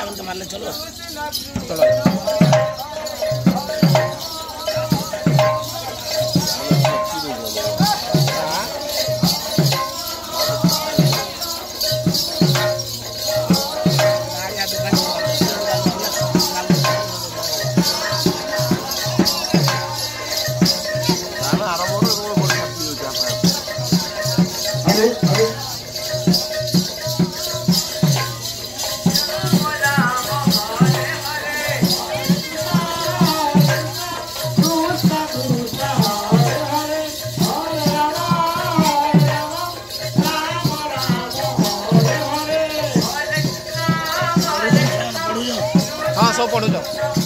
ছাগলকে মারলে চলো চলো Thank you. सब पढ़ु जाओ।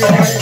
Yeah.